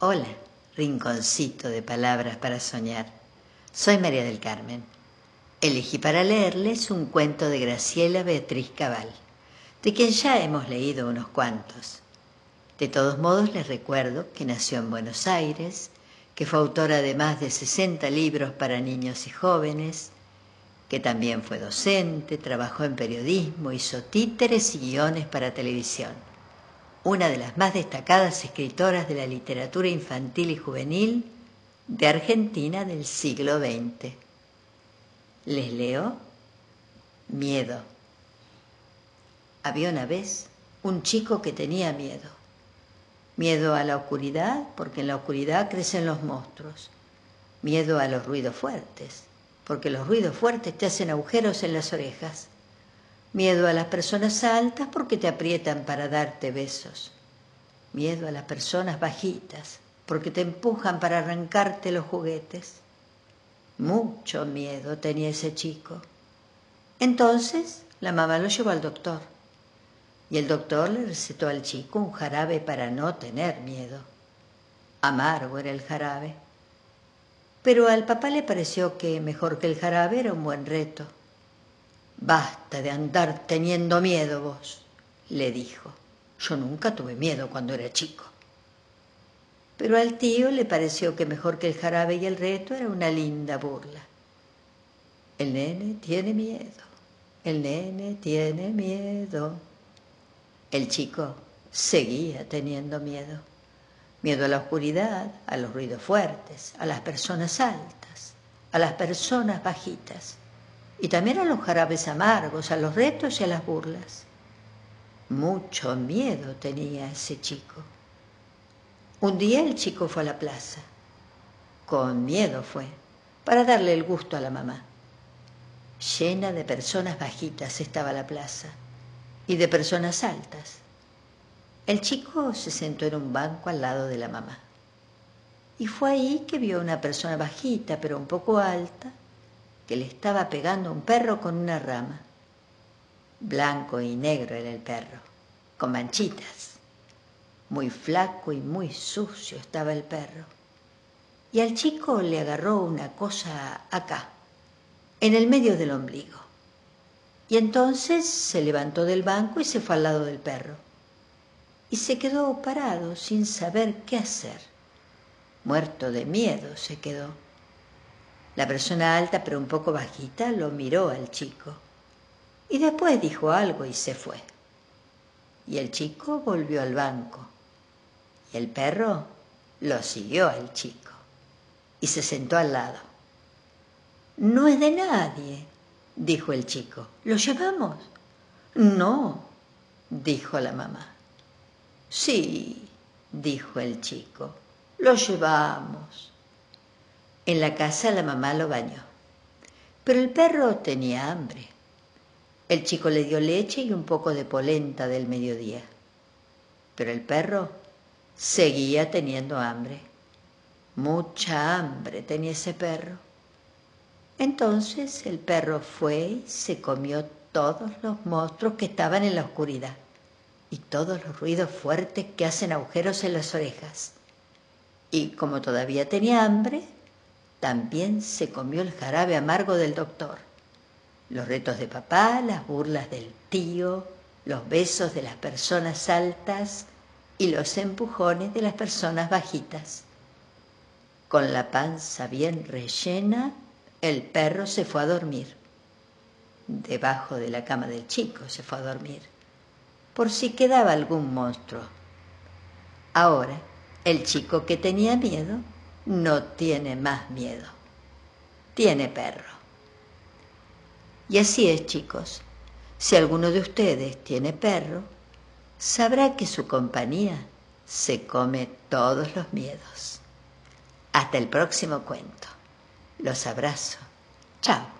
Hola, rinconcito de palabras para soñar. Soy María del Carmen. Elegí para leerles un cuento de Graciela Beatriz Cabal, de quien ya hemos leído unos cuantos. De todos modos les recuerdo que nació en Buenos Aires, que fue autora de más de 60 libros para niños y jóvenes, que también fue docente, trabajó en periodismo, hizo títeres y guiones para televisión una de las más destacadas escritoras de la literatura infantil y juvenil de Argentina del siglo XX. Les leo Miedo. Había una vez un chico que tenía miedo. Miedo a la oscuridad, porque en la oscuridad crecen los monstruos. Miedo a los ruidos fuertes, porque los ruidos fuertes te hacen agujeros en las orejas. Miedo a las personas altas porque te aprietan para darte besos. Miedo a las personas bajitas porque te empujan para arrancarte los juguetes. Mucho miedo tenía ese chico. Entonces la mamá lo llevó al doctor y el doctor le recetó al chico un jarabe para no tener miedo. Amargo era el jarabe. Pero al papá le pareció que mejor que el jarabe era un buen reto. Basta de andar teniendo miedo vos, le dijo. Yo nunca tuve miedo cuando era chico. Pero al tío le pareció que mejor que el jarabe y el reto era una linda burla. El nene tiene miedo, el nene tiene miedo. El chico seguía teniendo miedo. Miedo a la oscuridad, a los ruidos fuertes, a las personas altas, a las personas bajitas y también a los jarabes amargos, a los retos y a las burlas. Mucho miedo tenía ese chico. Un día el chico fue a la plaza. Con miedo fue, para darle el gusto a la mamá. Llena de personas bajitas estaba la plaza y de personas altas. El chico se sentó en un banco al lado de la mamá. Y fue ahí que vio una persona bajita, pero un poco alta, que le estaba pegando un perro con una rama. Blanco y negro era el perro, con manchitas. Muy flaco y muy sucio estaba el perro. Y al chico le agarró una cosa acá, en el medio del ombligo. Y entonces se levantó del banco y se fue al lado del perro. Y se quedó parado sin saber qué hacer. Muerto de miedo se quedó. La persona alta pero un poco bajita lo miró al chico y después dijo algo y se fue. Y el chico volvió al banco y el perro lo siguió al chico y se sentó al lado. No es de nadie, dijo el chico. ¿Lo llevamos? No, dijo la mamá. Sí, dijo el chico, lo llevamos. En la casa la mamá lo bañó. Pero el perro tenía hambre. El chico le dio leche y un poco de polenta del mediodía. Pero el perro seguía teniendo hambre. Mucha hambre tenía ese perro. Entonces el perro fue y se comió todos los monstruos que estaban en la oscuridad y todos los ruidos fuertes que hacen agujeros en las orejas. Y como todavía tenía hambre, también se comió el jarabe amargo del doctor, los retos de papá, las burlas del tío, los besos de las personas altas y los empujones de las personas bajitas. Con la panza bien rellena, el perro se fue a dormir. Debajo de la cama del chico se fue a dormir, por si quedaba algún monstruo. Ahora, el chico que tenía miedo no tiene más miedo, tiene perro. Y así es, chicos, si alguno de ustedes tiene perro, sabrá que su compañía se come todos los miedos. Hasta el próximo cuento. Los abrazo. Chao.